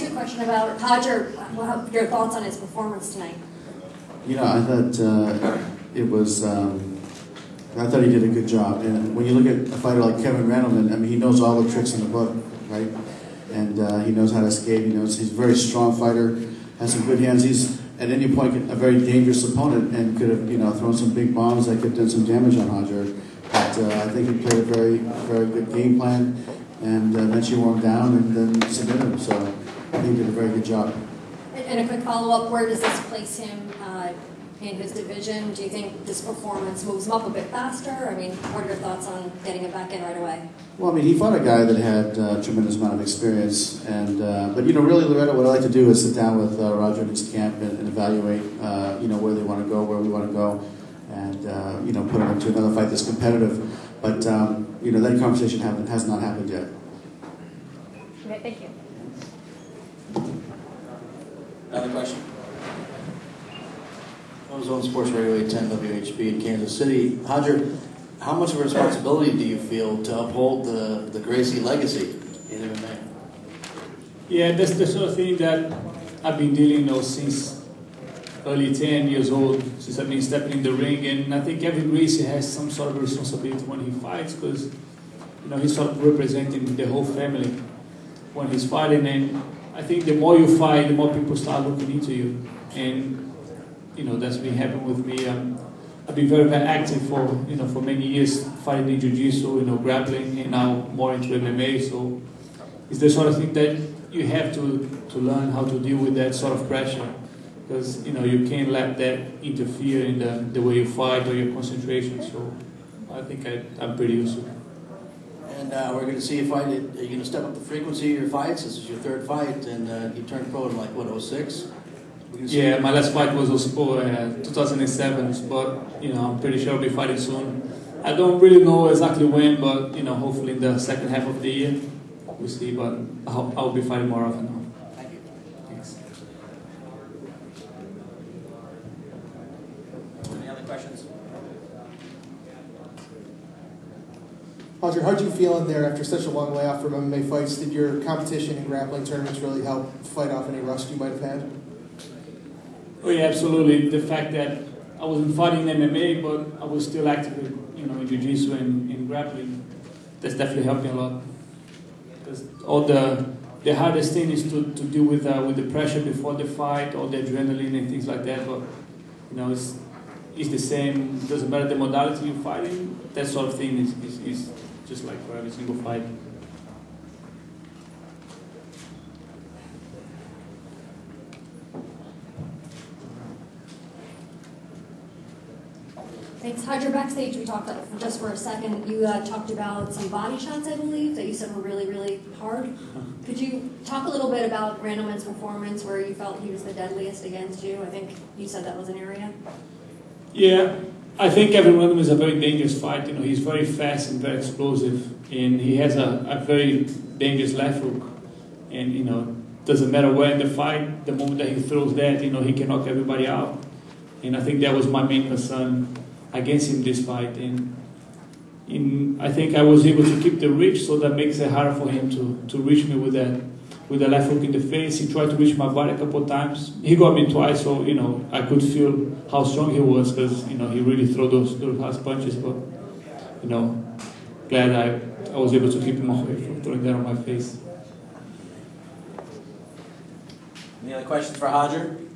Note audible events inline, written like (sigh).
you a question about Roger. What, your thoughts on his performance tonight? You know, I thought uh, it was. Um, I thought he did a good job. And when you look at a fighter like Kevin Randleman, I mean, he knows all the tricks in the book, right? And uh, he knows how to escape. He knows he's a very strong fighter, has some good hands. He's at any point a very dangerous opponent and could have, you know, thrown some big bombs that could have done some damage on Hodger. But uh, I think he played a very, very good game plan and uh, eventually wore him down and then submitted him. So I think he did a very good job. And a quick follow-up: Where does this place him uh, in his division? Do you think this performance moves him up a bit faster? I mean, what are your thoughts on getting him back in right away? Well, I mean, he fought a guy that had uh, a tremendous amount of experience, and uh, but you know, really, Loretta, what I like to do is sit down with uh, Roger and his camp and, and evaluate, uh, you know, where they want to go, where we want to go, and uh, you know, put him into another fight that's competitive. But um, you know, that conversation haven't, has not happened yet. Okay, thank you. Another question? Ozone Sports Radio 810 WHB in Kansas City. Hodger, how much of a responsibility do you feel to uphold the, the Gracie legacy in MMA? Yeah, that's the sort of thing that I've been dealing with since early 10 years old, since I've been stepping in the ring. And I think every Gracie has some sort of responsibility when he fights because, you know, he's sort of representing the whole family when he's fighting. And I think the more you fight, the more people start looking into you. And, you know, that's been happening with me. Um, I've been very, very active for, you know, for many years, fighting in jiu-jitsu, you know, grappling, and now more into MMA. So it's the sort of thing that you have to, to learn how to deal with that sort of pressure. Because, you know, you can't let that interfere in the, the way you fight or your concentration. So I think I, I'm pretty used to it. And uh, we're going to see if you fight. Are you going to step up the frequency of your fights? This is your third fight, and uh, you turned pro in like what 06? Yeah, my last fight was also uh, 2007, but you know I'm pretty sure I'll be fighting soon. I don't really know exactly when, but you know hopefully in the second half of the year we'll see. But I'll, I'll be fighting more often now. Thank you. Thanks. Any other questions? Roger, how'd you feel in there after such a long layoff from MMA fights? Did your competition and grappling tournaments really help fight off any rust you might have had? Oh yeah, absolutely. The fact that I wasn't fighting MMA, but I was still active, you know, in jiu-jitsu and in grappling. That's definitely helped me a lot. Because all the the hardest thing is to, to deal with uh, with the pressure before the fight, all the adrenaline and things like that. But you know, it's it's the same. It Doesn't matter the modality you're fighting. That sort of thing is, is, is just like for every single fight. Thanks. Hydra backstage, we talked just for a second. You uh, talked about some body shots, I believe, that you said were really, really hard. Could you talk a little bit about Randleman's performance, where you felt he was the deadliest against you? I think you said that was an area. Yeah, I think Kevin Randleman is a very dangerous fight. You know, he's very fast and very explosive, and he has a, a very dangerous left hook. And you know, doesn't matter where in the fight, the moment that he throws that, you know, he can knock everybody out. And I think that was my main concern against him this fight. And in, I think I was able to keep the reach, so that makes it harder for him to, to reach me with that with the left hook in the face. He tried to reach my body a couple of times. He got me twice, so you know I could feel how strong he was because you know he really threw those those hard punches. But you know, glad I I was able to keep him (laughs) away from throwing that on my face. Any other questions for Hodger?